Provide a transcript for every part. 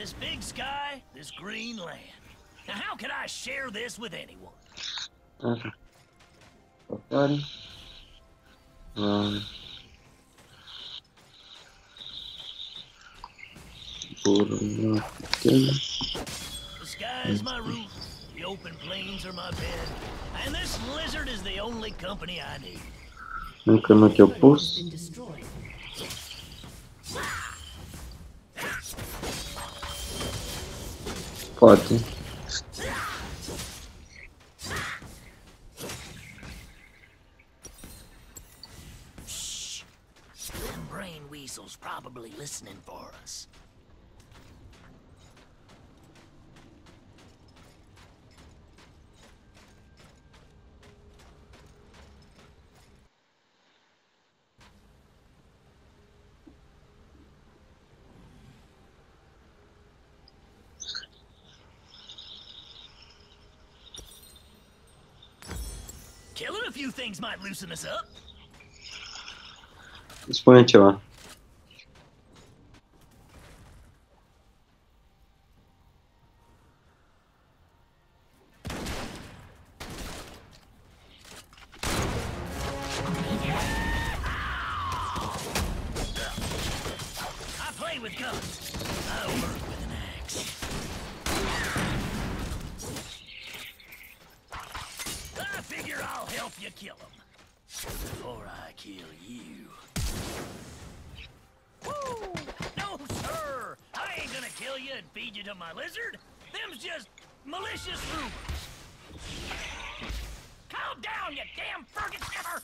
this big sky, this green land. Now how could I share this with anyone? Așa. Safari. Um. Bun, The sky is my roof, the open plains are my bed, and this lizard is the only company I need. Încă nu te-au pus. Destroyed. Shh. Them brain weasels probably listening for us. A few things might loosen us up. Ceva. I play with guns. I with an axe. I figure You kill him. Before I kill you. Woo! No, sir! I ain't gonna kill you and feed you to my lizard. Them's just malicious rumors. Calm down, you damn Fergus sniffer!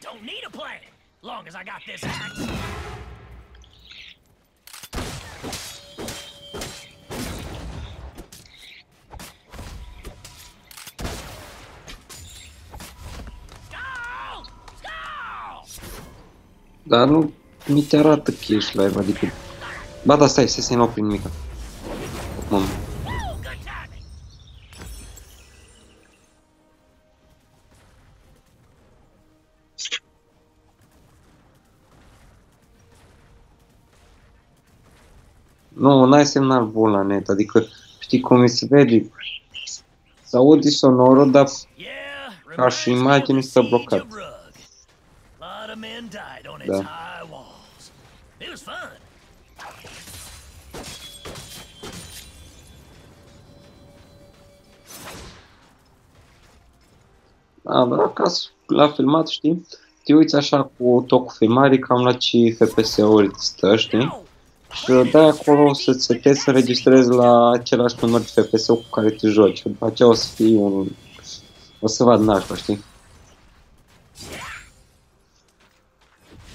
Don't need a plan, long as I got this axe. Dar nu mi te arată că ești live, adică... Ba da, stai, să se nu prin nimica. Mă, Woo, good timing! nu, n-ai semnal bun la net, adică știi cum mi se vede. Se aude sonorul, dar Yeah, Ca și reminds me of imagine the stă siege blocat. Men died on its Da. high walls. It was fun. Da, dar acasă, la filmat, știi, te uiți așa cu tot cu filmare, cam la ce FPS-uri stă, știi? No! Și dai acolo să-ți setezi să registrezi la același număr de FPS cu care te joci. După aceea o să fii un... O să vad nașpa, știi?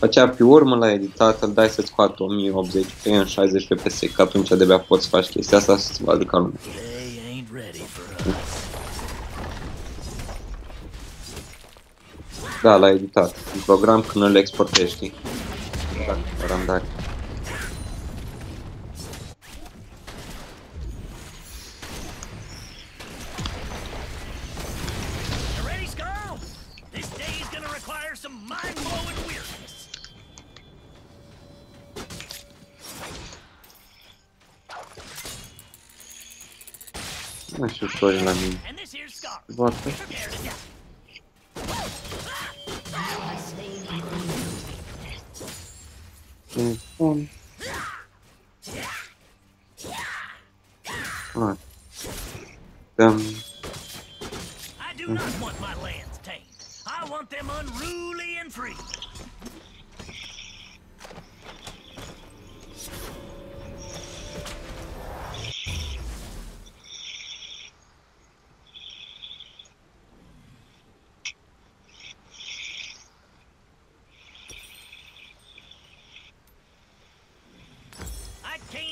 După aceea, pe urmă, la editat, îl dai să-ți scoată 1080 pe în 60 FPS, că atunci de-abia poți să faci chestia asta să-ți vadă ca lumea. They ain't ready for us. Da, la editat. În program când îl exportezi, știi? Da, randare. Nu știu ușor e la mine. And this here's Skaarl. Poate. Prepare to die. Telefon. Hai. Dăm... I do not want my lands tamed. I want them unruly and free.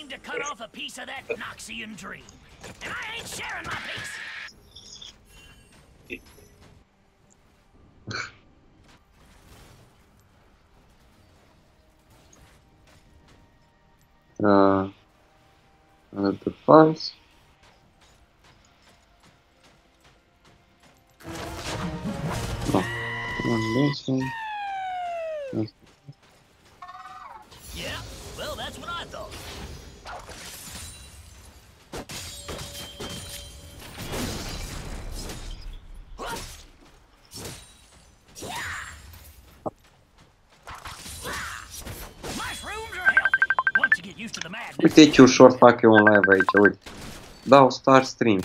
To cut off a piece of that Noxian dream, and I ain't sharing my piece. Uh, the files. No. On this one. That's- Yeah, well, that's what I thought. To the madness. Uite ce ușor fac eu un live aici, uite. Dau start stream.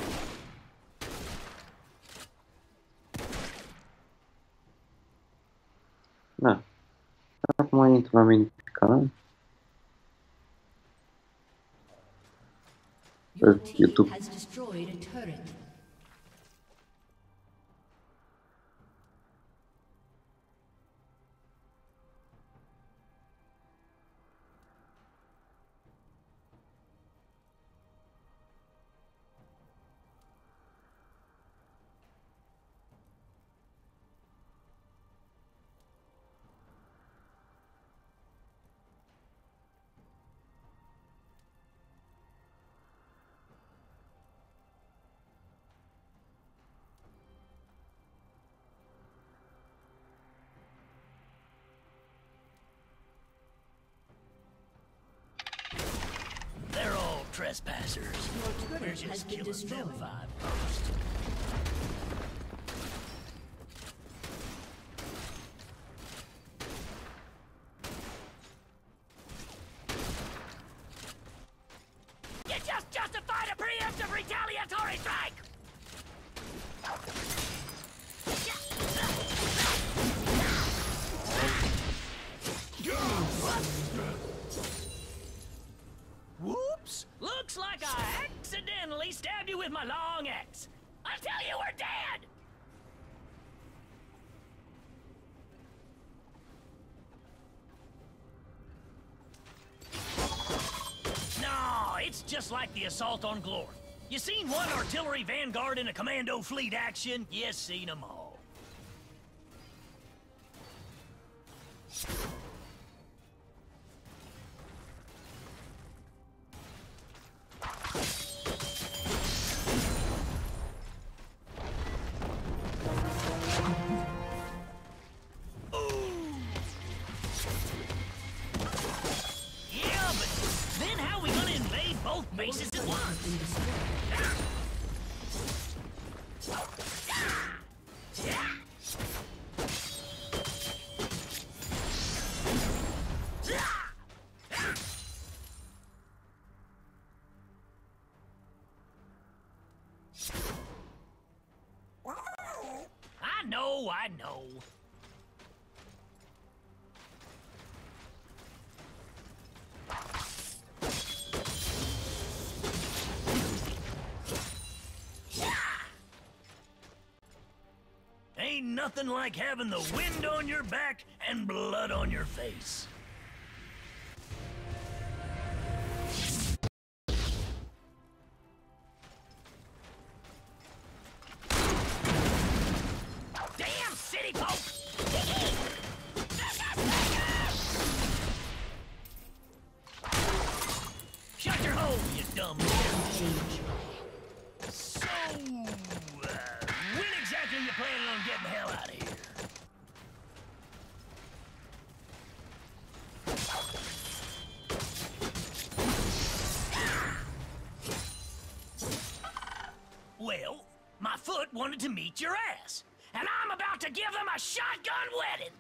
Da. Acum intru la mine pe canal. Your Uh, team YouTube. Trespassers. Your We're turret has just been destroyed. Whoops! Looks like I accidentally stabbed you with my long axe. I'll tell you we're dead! No, it's just like the assault on Glor. You seen one artillery vanguard in a commando fleet action? You seen 'em all. I know. Ain't nothing like having the wind on your back and blood on your face. Dumb So, uh, when exactly you planning on getting the hell out of here? Well, my foot wanted to meet your ass, and I'm about to give them a shotgun wedding.